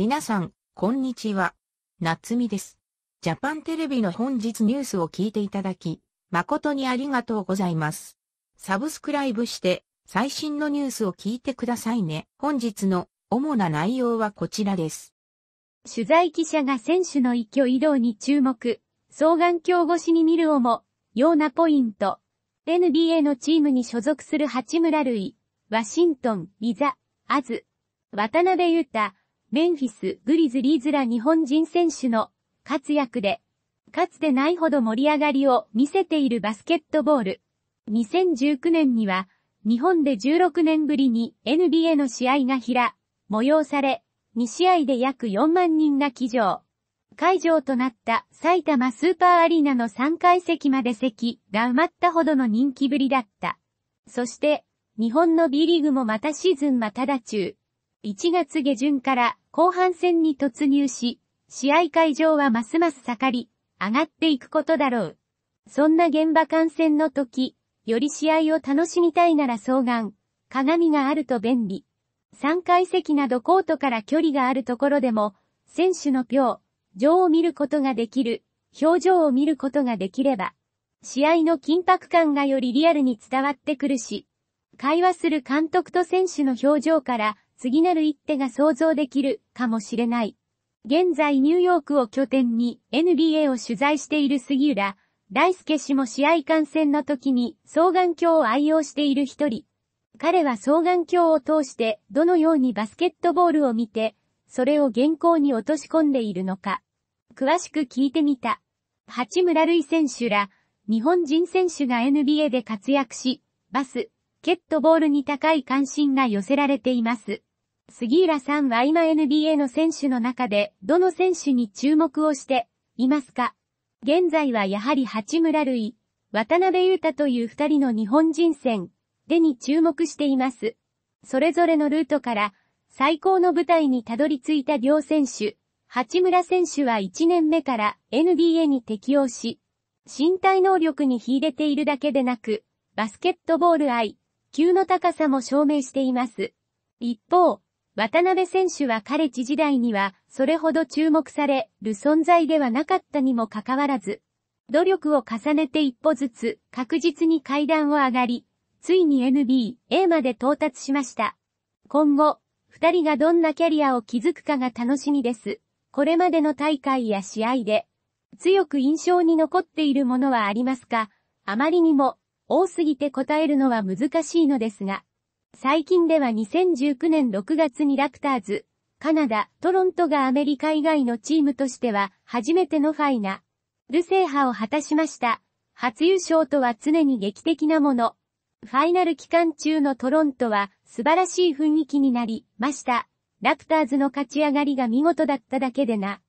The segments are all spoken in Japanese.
皆さん、こんにちは。夏美です。ジャパンテレビの本日ニュースを聞いていただき、誠にありがとうございます。サブスクライブして、最新のニュースを聞いてくださいね。本日の主な内容はこちらです。取材記者が選手の一挙移動に注目。双眼鏡越しに見るをも、ようなポイント。NBA のチームに所属する八村塁、ワシントン、リザ、アズ、渡辺裕太、メンフィス、グリズリーズら日本人選手の活躍で、かつてないほど盛り上がりを見せているバスケットボール。2019年には、日本で16年ぶりに NBA の試合が開、催され、2試合で約4万人が騎乗。会場となった埼玉スーパーアリーナの3階席まで席が埋まったほどの人気ぶりだった。そして、日本の B リーグもまたシーズン真ただ中。1月下旬から後半戦に突入し、試合会場はますます盛り、上がっていくことだろう。そんな現場観戦の時、より試合を楽しみたいなら双眼、鏡があると便利。3階席などコートから距離があるところでも、選手の秒、情を見ることができる、表情を見ることができれば、試合の緊迫感がよりリアルに伝わってくるし、会話する監督と選手の表情から次なる一手が想像できるかもしれない。現在ニューヨークを拠点に NBA を取材している杉浦大輔氏も試合観戦の時に双眼鏡を愛用している一人。彼は双眼鏡を通してどのようにバスケットボールを見て、それを原稿に落とし込んでいるのか。詳しく聞いてみた。八村塁選手ら、日本人選手が NBA で活躍し、バス、ケットボールに高い関心が寄せられています。杉浦さんは今 NBA の選手の中でどの選手に注目をしていますか？現在はやはり八村塁、渡辺裕太という二人の日本人戦でに注目しています。それぞれのルートから最高の舞台にたどり着いた両選手、八村選手は1年目から NBA に適応し、身体能力に秀でているだけでなく、バスケットボール愛、級の高さも証明しています。一方、渡辺選手はカレッジ時代にはそれほど注目される存在ではなかったにもかかわらず、努力を重ねて一歩ずつ確実に階段を上がり、ついに NBA まで到達しました。今後、二人がどんなキャリアを築くかが楽しみです。これまでの大会や試合で、強く印象に残っているものはありますか？あまりにも多すぎて答えるのは難しいのですが、最近では2019年6月にラクターズ、カナダ、トロントがアメリカ以外のチームとしては初めてのファイナル制覇を果たしました。初優勝とは常に劇的なもの。ファイナル期間中のトロントは素晴らしい雰囲気になりました。ラプターズの勝ち上がりが見事だっただけでな。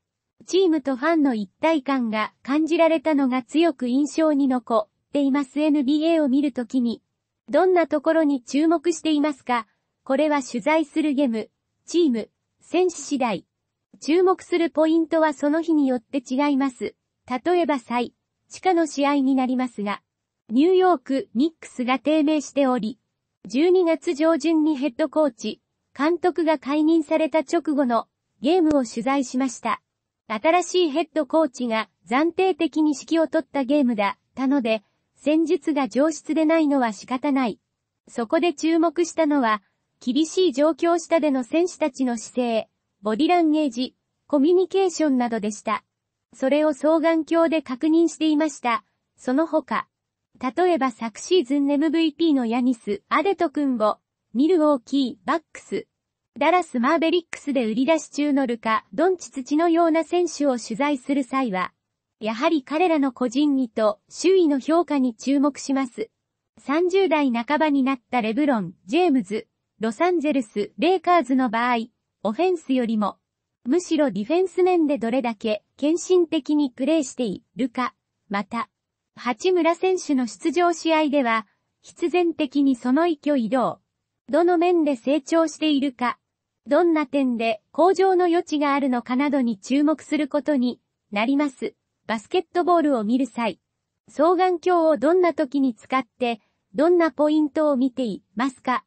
チームとファンの一体感が感じられたのが強く印象に残っています NBA を見るときにどんなところに注目していますか？これは取材するゲーム、チーム、選手次第。注目するポイントはその日によって違います。例えば最、地下の試合になりますが、ニューヨーク、ニックスが低迷しており、12月上旬にヘッドコーチ、監督が解任された直後のゲームを取材しました。新しいヘッドコーチが暫定的に指揮を取ったゲームだ、たので、戦術が上質でないのは仕方ない。そこで注目したのは、厳しい状況下での選手たちの姿勢、ボディランゲージ、コミュニケーションなどでした。それを双眼鏡で確認していました。その他、例えば昨シーズン MVP のヤニス・アデト君を、ミルウォーキー・バックス、ダラス・マーベリックスで売り出し中のルカ・ドンチツチのような選手を取材する際は、やはり彼らの個人技と周囲の評価に注目します。30代半ばになったレブロン、ジェームズ、ロサンゼルス、レイカーズの場合、オフェンスよりも、むしろディフェンス面でどれだけ献身的にプレーしているか、また、八村選手の出場試合では、必然的にその意挙移動、どの面で成長しているか、どんな点で向上の余地があるのかなどに注目することになります。バスケットボールを見る際、双眼鏡をどんな時に使って、どんなポイントを見ていますか？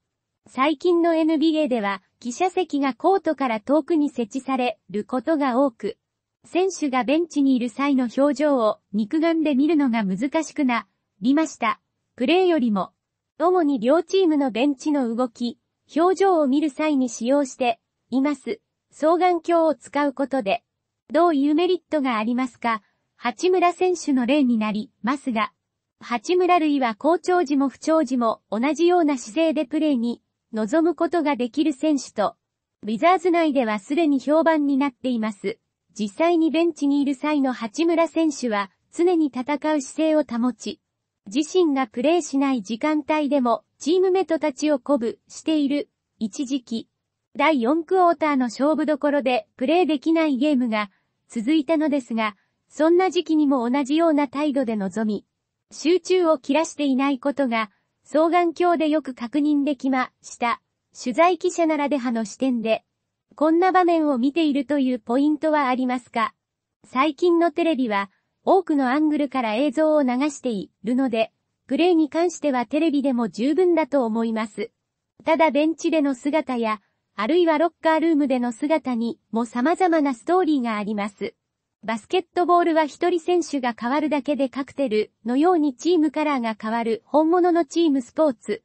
最近の NBA では、記者席がコートから遠くに設置されることが多く、選手がベンチにいる際の表情を肉眼で見るのが難しくなりました。プレーよりも、主に両チームのベンチの動き、表情を見る際に使用しています。双眼鏡を使うことで、どういうメリットがありますか？八村選手の例になりますが、八村塁は好調時も不調時も同じような姿勢でプレーに臨むことができる選手と、ウィザーズ内ではすでに評判になっています。実際にベンチにいる際の八村選手は常に戦う姿勢を保ち、自身がプレーしない時間帯でもチームメトたちを鼓舞している一時期、第4クォーターの勝負どころでプレーできないゲームが続いたのですが、そんな時期にも同じような態度で臨み、集中を切らしていないことが双眼鏡でよく確認できました。取材記者ならではの視点で、こんな場面を見ているというポイントはありますか？最近のテレビは、多くのアングルから映像を流しているので、プレイに関してはテレビでも十分だと思います。ただベンチでの姿や、あるいはロッカールームでの姿にも様々なストーリーがあります。バスケットボールは一人選手が変わるだけでカクテルのようにチームカラーが変わる本物のチームスポーツ。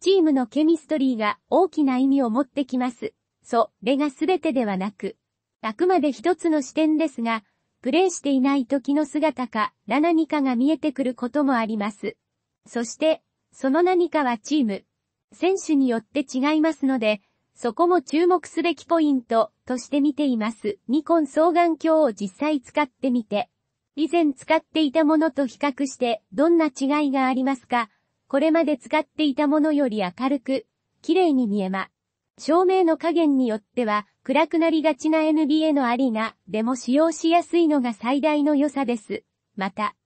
チームのケミストリーが大きな意味を持ってきます。それが全てではなく、あくまで一つの視点ですが、プレイしていない時の姿から何かが見えてくることもあります。そして、その何かはチーム、選手によって違いますので、そこも注目すべきポイントとして見ています。ニコン双眼鏡を実際使ってみて、以前使っていたものと比較してどんな違いがありますか？これまで使っていたものより明るく、綺麗に見えま。照明の加減によっては暗くなりがちな NBA のアリーナでも使用しやすいのが最大の良さです。また、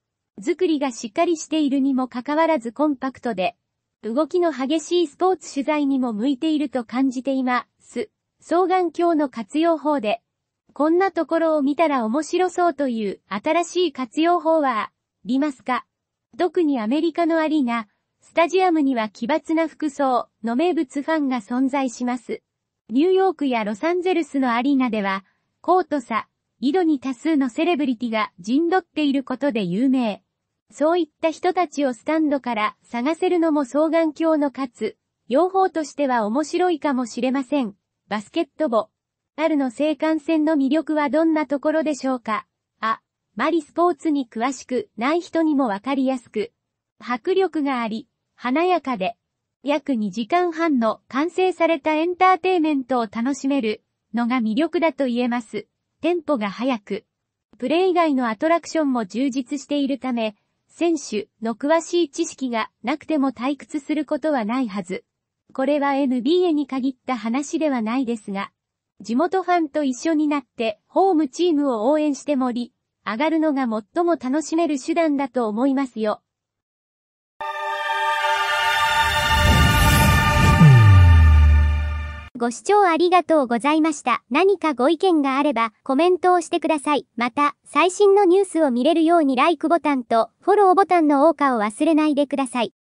作りがしっかりしているにもかかわらずコンパクトで、動きの激しいスポーツ取材にも向いていると感じています。双眼鏡の活用法で、こんなところを見たら面白そうという新しい活用法はありますか？特にアメリカのアリーナ、スタジアムには奇抜な服装の名物ファンが存在します。ニューヨークやロサンゼルスのアリーナでは、コート差、井戸に多数のセレブリティが陣取っていることで有名。そういった人たちをスタンドから探せるのも双眼鏡の勝つ、両方としては面白いかもしれません。バスケットボ。あるの青函戦の魅力はどんなところでしょうかあ、マリスポーツに詳しくない人にもわかりやすく、迫力があり、華やかで、約2時間半の完成されたエンターテイメントを楽しめるのが魅力だと言えます。テンポが速く、プレイ以外のアトラクションも充実しているため、選手の詳しい知識がなくても退屈することはないはず。これは NBA に限った話ではないですが、地元ファンと一緒になってホームチームを応援して盛り、上がるのが最も楽しめる手段だと思いますよ。ご視聴ありがとうございました。何かご意見があればコメントをしてください。また、最新のニュースを見れるようにライクボタンとフォローボタンの多化を忘れないでください。